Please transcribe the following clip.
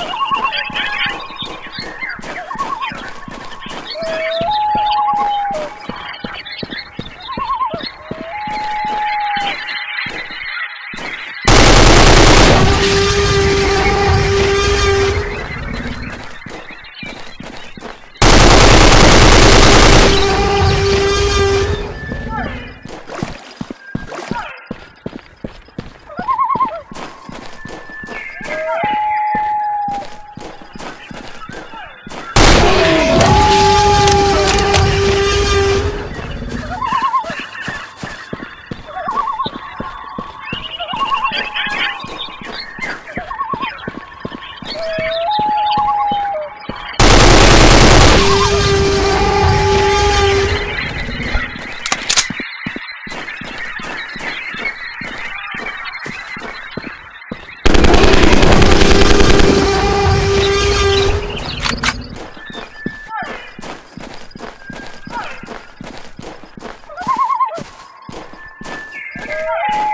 Yeah. Yeah.